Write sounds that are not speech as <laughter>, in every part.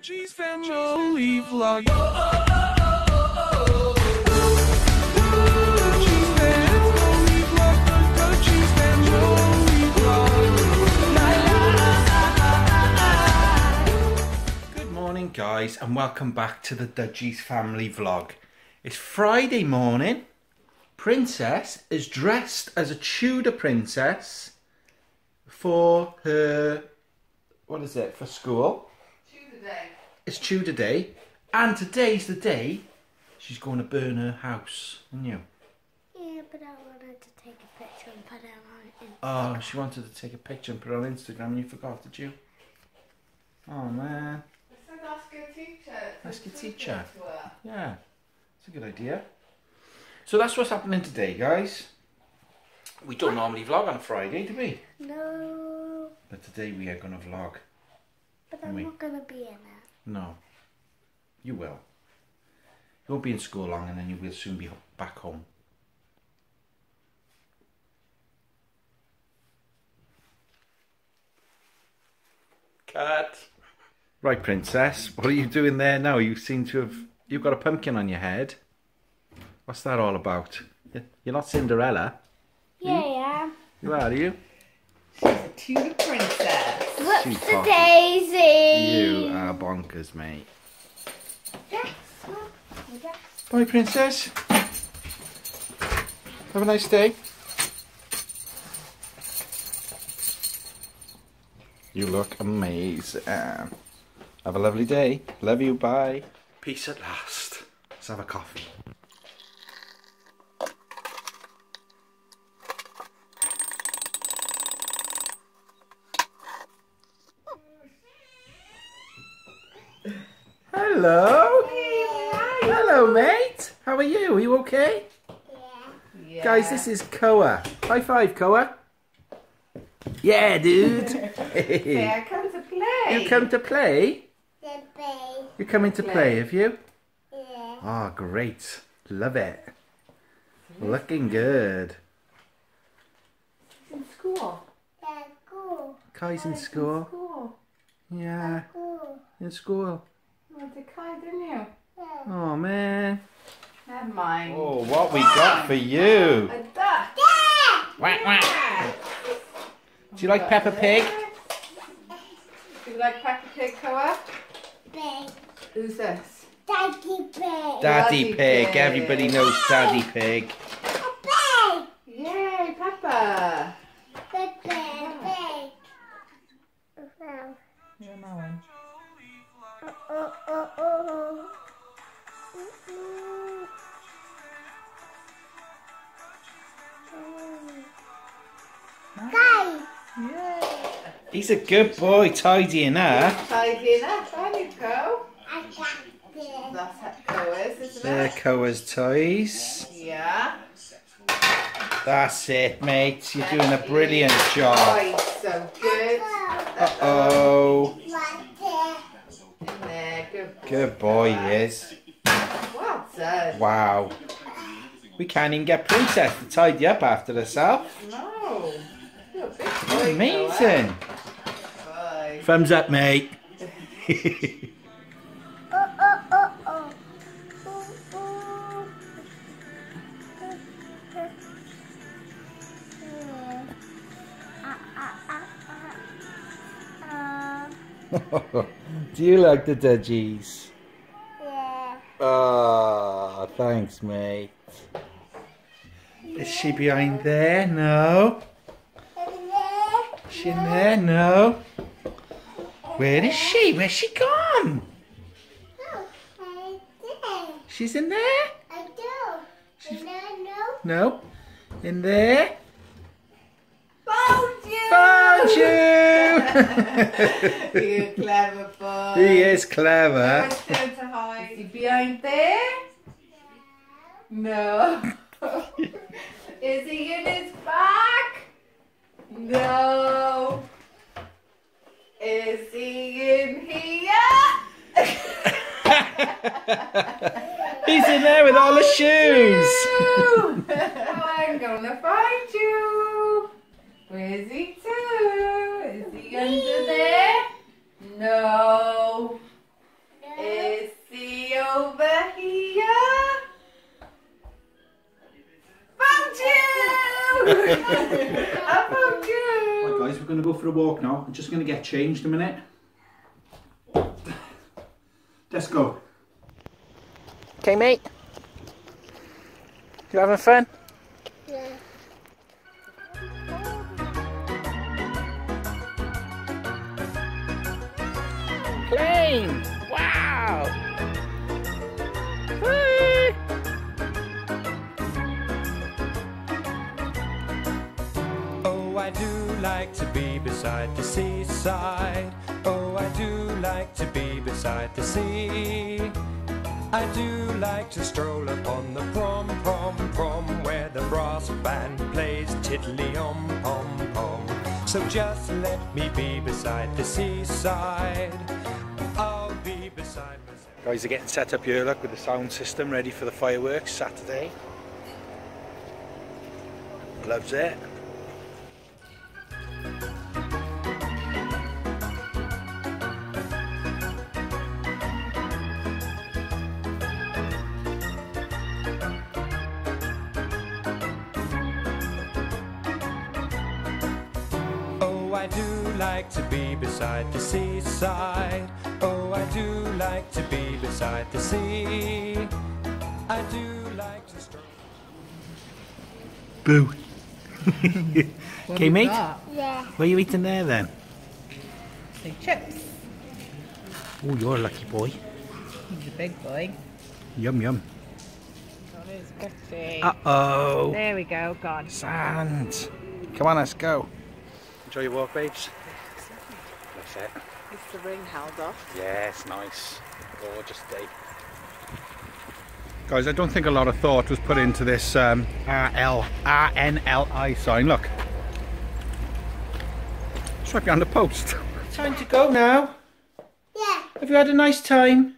Dudgie's family vlog. Good morning, guys, and welcome back to the Dudgies family vlog. It's Friday morning. Princess is dressed as a Tudor princess for her. What is it? For school. It's Tudor Day, and today's the day she's going to burn her house. And you? Yeah, but I wanted to take a picture and put it on it. Oh, she wanted to take a picture and put it on Instagram, and you forgot, did you? Oh man. So ask your teacher. to Ask your teach teacher. it to her. Yeah, it's a good idea. So that's what's happening today, guys. We don't normally vlog on a Friday, do we? No, But today we are going to vlog. But I'm Wait. not gonna be in it. No, you will. You won't be in school long, and then you will soon be back home. Cut. Right, princess. What are you doing there now? You seem to have. You've got a pumpkin on your head. What's that all about? You're not Cinderella. Yeah, yeah. You are, are you? She's a Tudor princess. What's She's the daisy? You are bonkers, mate. Yes. Yes. Bye, princess. Have a nice day. You look amazing. Have a lovely day. Love you. Bye. Peace at last. Let's have a coffee. Hello. Hello, mate. How are you? Are you okay? Yeah. Guys, this is Koa. High five, Koa. Yeah, dude. <laughs> Say, I come to play. you come to play? The bay. You're coming to Play. play, have you? Yeah. Oh, great. Love it. Looking good. in school. Yeah, cool. Kai's in In school. school. Yeah, Cool. in school. You went to Kai, didn't you? Yeah. Oh, man. Never mind. Oh, what we got for you. A duck. Whack, whack. Yeah. Do you like Peppa Pig? Do you like Peppa Pig, Koa? Bay. Who's this? Daddy bay. Daddy Daddy Pig. Pig. Everybody knows Daddy Pig. Bay. Yay, Peppa. The bay. Bay. Oh, You don't know one. Oh, oh, oh. He's a good boy, tidying up. Tidying up, there you go. I. That's how Koa's, isn't There, it? Koa's toys. Yeah. That's it, mate. You're doing a brilliant Oh, job. he's so good. Uh oh. What In there, good. Good boy, he is. Well done. Wow. We can't even get Princess to tidy up after herself. No. You're a big boy, Amazing. Eh? Bye. Thumbs up, mate. <laughs> Ooh, ooh. Yeah. Ah, ah, ah, ah. Do you like the Dudgies? yeah. Oh, thanks, mate. Is she behind there? No. Is she in there? No. Where is she? Where's she gone? Oh, I did. She's in there? I do. And I know. No. In there? Found you! Found <laughs> you! you clever boy. he is clever. Going to hide? Is he behind there? No. <laughs> Is he in his back? No. Is he in here? <laughs> He's in there with all the shoes. I'm gonna find you. Where's he to? Is he under there? No. no. Is he over here? Found you! <laughs> I found you! Right, guys, we're going to go for a walk now. I'm just going to get changed a minute. Let's go. Okay, mate. You having fun? Seaside. Oh, I do like to be beside the sea. I do like to stroll upon the prom, prom, prom, where the brass band plays tiddly om, pom, pom. So just let me be beside the seaside. I'll be beside myself. Guys are getting set up here, look, with the sound system ready for the fireworks Saturday. Loves it. Like to be beside the seaside. Oh, I do like to be beside the sea. I do like to stroll. Boo. okay, mate. Yeah. What are you eating there then? Big chips. Oh, you're a lucky boy. He's a big boy. Yum yum. Got his coffee. Uh oh. There we go. Gone. Sand. Come on, let's go. Enjoy your walk, babes. That's it. Is the ring held off? Yes, nice. Gorgeous day. Guys, I don't think a lot of thought was put into this um, RL, RNLI sign. Look. It's right behind the post. Time to go now. Yeah. Have you had a nice time?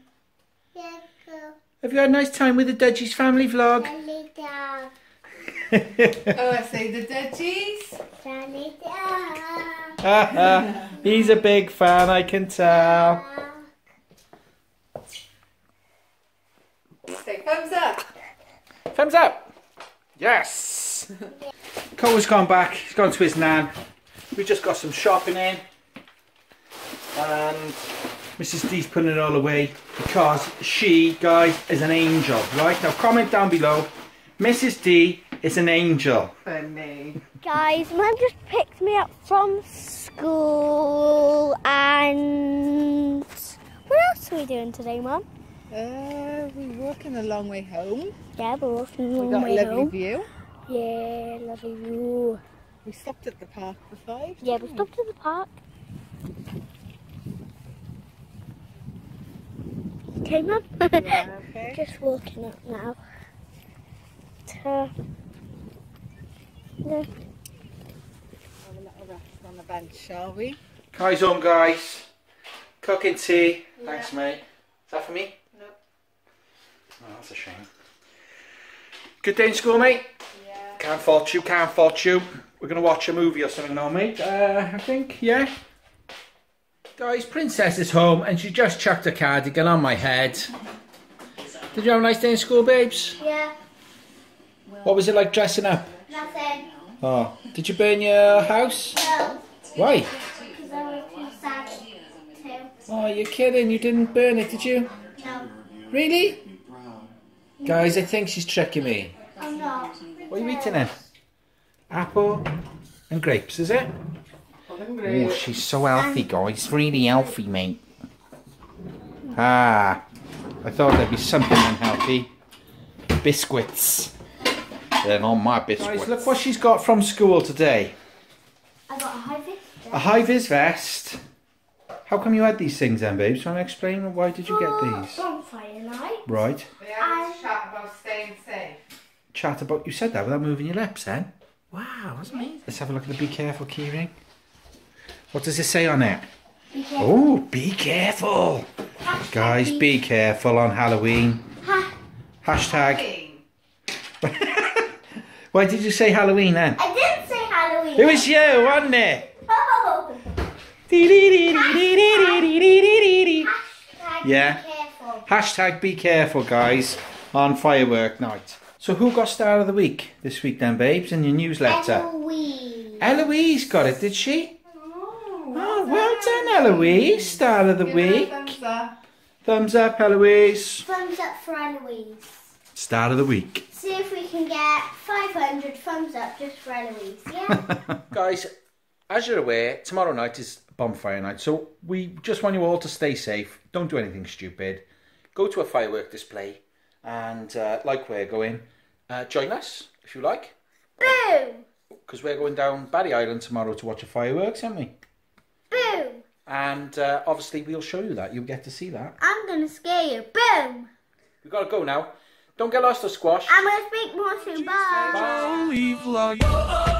Yeah. Go. Have you had a nice time with the Dudgies family vlog? Danny dog. Oh, I say the Dudgies. Danny. <laughs> He's a big fan, I can tell. Say thumbs up. Thumbs up. Yes. Cole's gone back. He's gone to his nan. We just got some shopping in. And Mrs. D's putting it all away because she, guys, is an angel. Right? Now comment down below. Mrs. D is an angel. Funny. Guys, Mum just picked me up from school and what else are we doing today, Mum? Uh, we're walking a long way home. Yeah, we're walking a long way home. We long got a lovely home. view. Yeah, lovely view. We stopped at the park for five. Yeah, we stopped at the park. Okay, Mum. Yeah, <laughs> okay. Just walking up now. To... Yeah. Have a little rest on the bench, shall we? Kai's on, guys. Cooking tea. Thanks, mate. Is that for me? No. Oh, that's a shame. Good day in school, mate. Yeah. Can't fault you, can't fault you. We're going to watch a movie or something now, mate. Uh, I think, yeah. Guys, Princess is home and she just chucked a cardigan on my head. Did you have a nice day in school, babes? Yeah, What was it like dressing up? nothing. Oh, did you burn your house? No, Why? because I was too sad to. Oh, you're kidding. You didn't burn it, did you? No, Really? Guys, I think she's tricking me. I'm not. What are you eating then? Apple and grapes, is it? Oh, she's so healthy, guys. Really healthy, mate. Ah, I thought there'd be something unhealthy. Biscuits. They're not my biscuits. Guys, look what she's got from school today. I got a high vis. A high vis vest. How come you had these things then, babes? Do you want to explain why did you get oh, these? Bonfire night. Right. We had a chat about staying safe. Chat about you said that without moving your lips then. Wow, that's amazing. Let's have a look at the be careful keyring. What does it say on it? Oh, be careful. Guys, be careful on Halloween. Ha- Hashtag. <laughs> Why did you say Halloween then? I didn't say Halloween. It was you, wasn't it? Oh. Hashtag, yeah. Be Hashtag be careful, guys, on firework night. So who got star of the week this week then, babes, in your newsletter? Eloise. Eloise got it, did she? Oh, oh well done, Eloise. Star of the Give week. Thumbs up. thumbs up, Eloise. Thumbs up for Eloise. Star of the week. See if we can get 500 thumbs up just for Eloise, yeah? <laughs> Guys, as you're aware, tomorrow night is bonfire night, so we just want you all to stay safe. Don't do anything stupid. Go to a firework display, and uh, like we're going, uh, join us if you like, Boom! because we're going down Barry Island tomorrow to watch the fireworks, aren't we? Boom! And uh, obviously, we'll show you that. You'll get to see that. I'm gonna scare you. Boom! We've got to go now. Don't get lost or squash. I'm gonna speak more soon. Bye. Vlog.